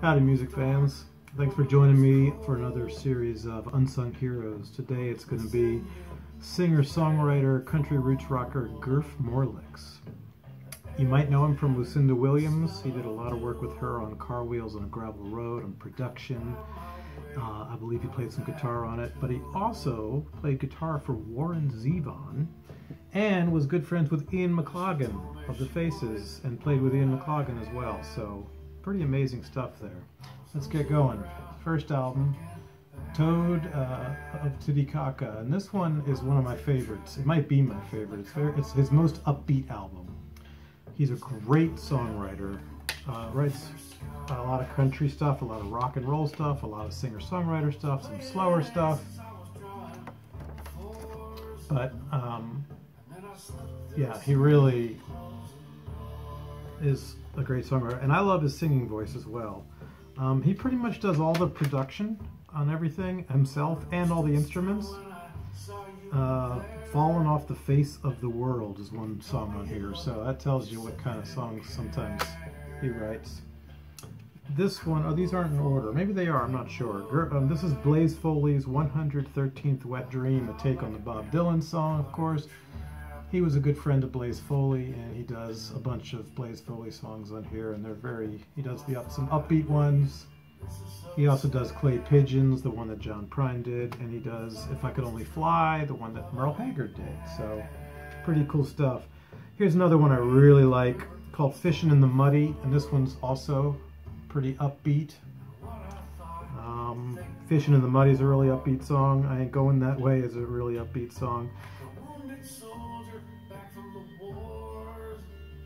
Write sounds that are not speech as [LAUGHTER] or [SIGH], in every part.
Howdy, music fans. Thanks for joining me for another series of Unsung Heroes. Today it's going to be singer songwriter, country roots rocker Gurf Morlix. You might know him from Lucinda Williams. He did a lot of work with her on Car Wheels on a Gravel Road, on production. Uh, I believe he played some guitar on it, but he also played guitar for Warren Zevon and was good friends with Ian McLagan of The Faces and played with Ian McLagan as well. So pretty amazing stuff there. Let's get going. First album, Toad uh, of Titicaca, and this one is one of my favorites. It might be my favorite. It's, very, it's his most upbeat album. He's a great songwriter. Uh, writes a lot of country stuff, a lot of rock and roll stuff, a lot of singer-songwriter stuff, some slower stuff. But um, yeah, he really is a great songwriter, and I love his singing voice as well. Um, he pretty much does all the production on everything himself and all the instruments. Uh, Fallen Off the Face of the World is one song on here, so that tells you what kind of songs sometimes he writes. This one, oh, these aren't in order. Maybe they are, I'm not sure. Um, this is Blaze Foley's 113th Wet Dream, a take on the Bob Dylan song, of course. He was a good friend of Blaze Foley, and he does a bunch of Blaze Foley songs on here, and they're very, he does the some upbeat ones, he also does Clay Pigeons, the one that John Prine did, and he does If I Could Only Fly, the one that Merle Haggard did. So, pretty cool stuff. Here's another one I really like called Fishing in the Muddy, and this one's also pretty upbeat. Um, Fishing in the Muddy is a really upbeat song. I Ain't Going That Way is a really upbeat song.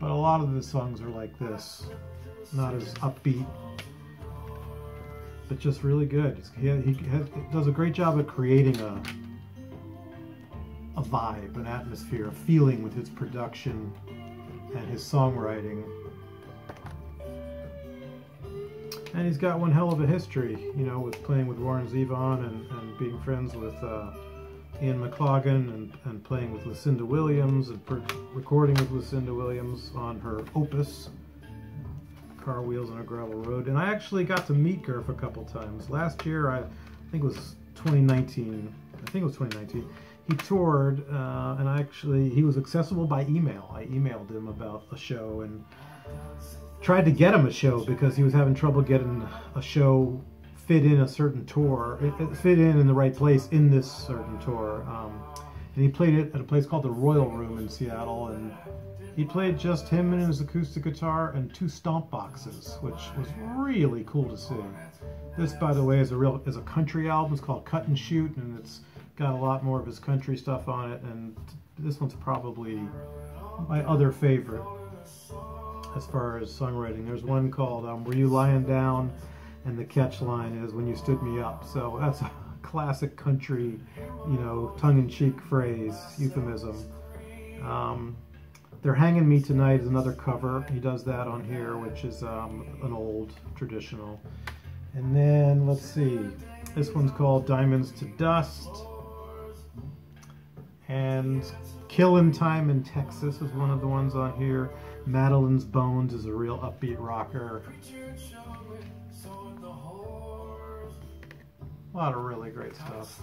But a lot of the songs are like this, not as upbeat but just really good. He, he has, does a great job at creating a a vibe, an atmosphere, a feeling with his production and his songwriting. And he's got one hell of a history, you know, with playing with Warren Zevon and, and being friends with uh, Ian McLagan and, and playing with Lucinda Williams and recording with Lucinda Williams on her Opus car wheels on a gravel road. And I actually got to meet Gurf a couple times. Last year, I, I think it was 2019. I think it was 2019. He toured, uh, and I actually he was accessible by email. I emailed him about a show and tried to get him a show because he was having trouble getting a show fit in a certain tour, fit in in the right place in this certain tour. Um, and he played it at a place called the Royal Room in Seattle, and he played just him and his acoustic guitar and two stomp boxes, which was really cool to see. This, by the way, is a real is a country album. It's called Cut and Shoot, and it's got a lot more of his country stuff on it. And this one's probably my other favorite as far as songwriting. There's one called um, "Were You Lying Down," and the catch line is "When You Stood Me Up." So that's a classic country, you know, tongue-in-cheek phrase, euphemism. Um, they're Hanging Me Tonight is another cover. He does that on here, which is um, an old traditional. And then, let's see, this one's called Diamonds to Dust. And Killin' Time in Texas is one of the ones on here. Madalyn's Bones is a real upbeat rocker. A lot of really great stuff.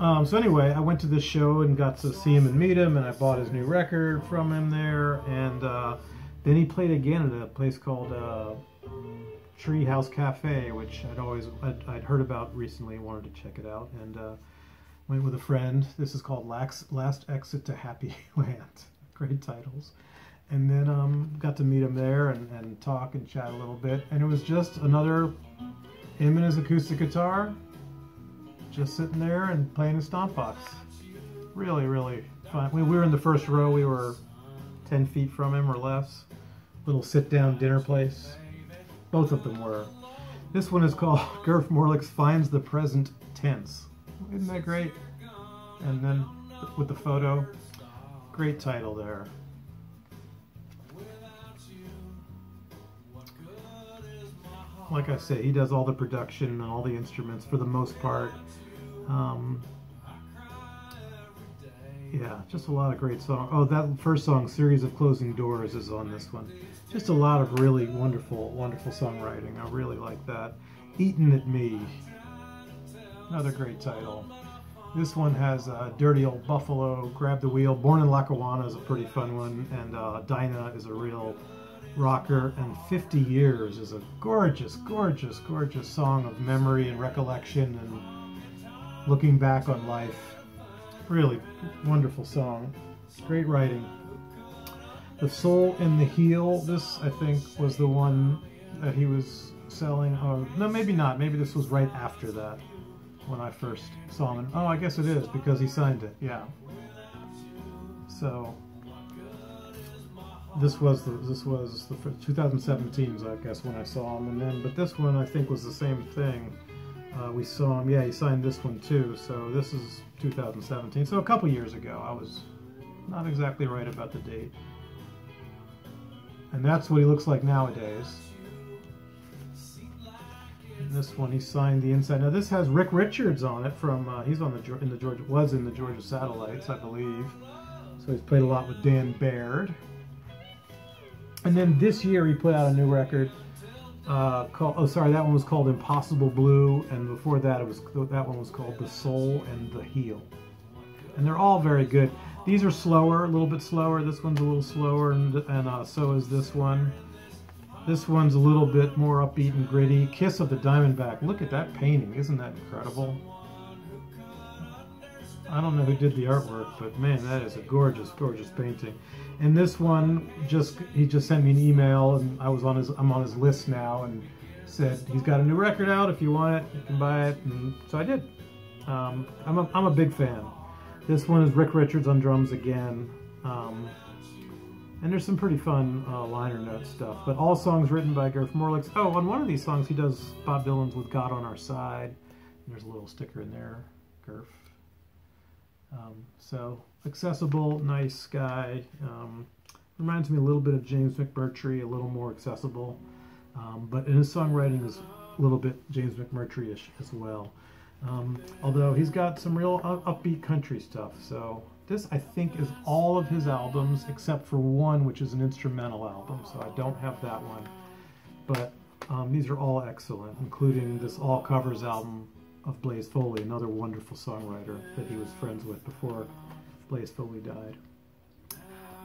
Um, so anyway, I went to this show and got to see him and meet him, and I bought his new record from him there. And uh, then he played again at a place called uh, Treehouse Cafe, which I'd always I'd, I'd, heard about recently, wanted to check it out, and uh, went with a friend. This is called Last, Last Exit to Happy [LAUGHS] Land. Great titles. And then um, got to meet him there and, and talk and chat a little bit. And it was just another him and his acoustic guitar just sitting there and playing his stomp box. Really, really fun. We, we were in the first row. We were 10 feet from him or less. Little sit-down dinner place. Both of them were. This one is called [LAUGHS] Gurf Morlix Finds the Present Tense. Isn't that great? And then with the photo, great title there. Like I say, he does all the production and all the instruments for the most part. Um, yeah, just a lot of great songs. Oh, that first song, Series of Closing Doors, is on this one. Just a lot of really wonderful, wonderful songwriting. I really like that. Eatin' at Me, another great title. This one has uh, Dirty Old Buffalo, Grab the Wheel, Born in Lackawanna is a pretty fun one, and uh, Dinah is a real rocker, and 50 Years is a gorgeous, gorgeous, gorgeous song of memory and recollection and looking back on life. Really wonderful song. Great writing. The Soul in the Heal, this I think was the one that he was selling. Oh, no, maybe not. Maybe this was right after that when I first saw him. Oh, I guess it is because he signed it. Yeah. So this was the this was the 2017, I guess, when I saw him, and then but this one I think was the same thing. Uh, we saw him. Yeah, he signed this one too. So this is 2017. So a couple years ago. I was not exactly right about the date. And that's what he looks like nowadays. And this one, he signed the inside. Now this has Rick Richards on it from. Uh, he's on the in the Georgia was in the Georgia Satellites, I believe. So he's played a lot with Dan Baird. And then this year he put out a new record uh, called. Oh, sorry, that one was called Impossible Blue, and before that it was that one was called The Soul and the Heal. And they're all very good. These are slower, a little bit slower. This one's a little slower, and, and uh, so is this one. This one's a little bit more upbeat and gritty. Kiss of the Diamondback. Look at that painting. Isn't that incredible? I don't know who did the artwork, but man, that is a gorgeous, gorgeous painting. And this one, just he just sent me an email, and I was on his, I'm on his list now, and said he's got a new record out. If you want it, you can buy it. And so I did. Um, I'm a, I'm a big fan. This one is Rick Richards on drums again. Um, and there's some pretty fun uh, liner note stuff. But all songs written by Gurf Morlix. Oh, on one of these songs, he does Bob Dylan's With God on Our Side. There's a little sticker in there, Garth. Um, so, accessible, nice guy. Um, reminds me a little bit of James McMurtry, a little more accessible. Um, but in his songwriting is a little bit James McMurtry-ish as well. Um, although he's got some real upbeat country stuff. So this, I think, is all of his albums except for one, which is an instrumental album. So I don't have that one. But um, these are all excellent, including this all covers album of Blaze Foley, another wonderful songwriter that he was friends with before Blaze Foley died.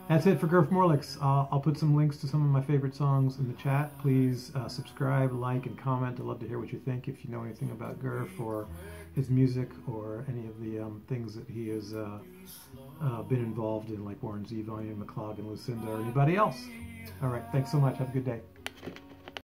That's it for Gurf Morlix. Uh, I'll put some links to some of my favorite songs in the chat. Please uh, subscribe, like, and comment. I'd love to hear what you think if you know anything about Garth or his music or any of the um, things that he has uh, uh been involved in, like Warren Zevon, and McClog, and Lucinda, or anybody else. All right, thanks so much. Have a good day.